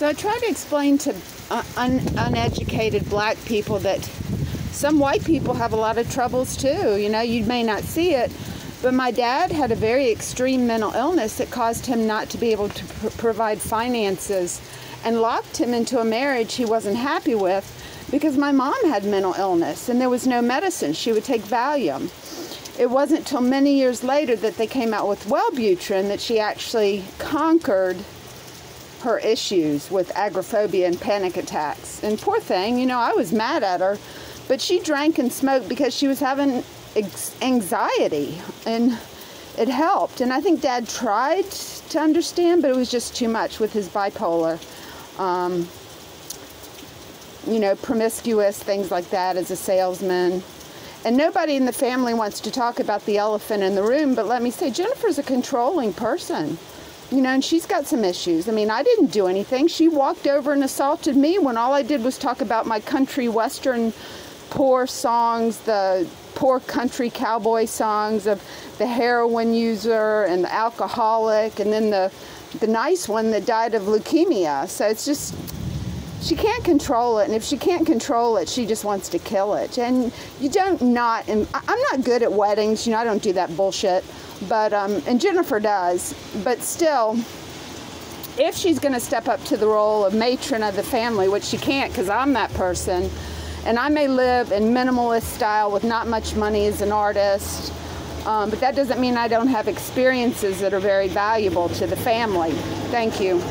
So I try to explain to uh, un- uneducated black people that some white people have a lot of troubles too. You know, you may not see it, but my dad had a very extreme mental illness that caused him not to be able to pr- provide finances and locked him into a marriage he wasn't happy with because my mom had mental illness and there was no medicine. She would take Valium. It wasn't till many years later that they came out with Wellbutrin that she actually conquered her issues with agoraphobia and panic attacks. And poor thing, you know, I was mad at her, but she drank and smoked because she was having anxiety and it helped. And I think dad tried to understand, but it was just too much with his bipolar. Um, you know, promiscuous, things like that as a salesman. And nobody in the family wants to talk about the elephant in the room, but let me say, Jennifer's a controlling person you know, and she's got some issues. I mean, I didn't do anything. She walked over and assaulted me when all I did was talk about my country western poor songs, the poor country cowboy songs of the heroin user and the alcoholic, and then the the nice one that died of leukemia. So it's just she can't control it, and if she can't control it, she just wants to kill it. And you don't not, and I'm not good at weddings. You know, I don't do that bullshit. But um, and Jennifer does, but still, if she's going to step up to the role of matron of the family, which she can't because I'm that person, and I may live in minimalist style with not much money as an artist, um, but that doesn't mean I don't have experiences that are very valuable to the family. Thank you.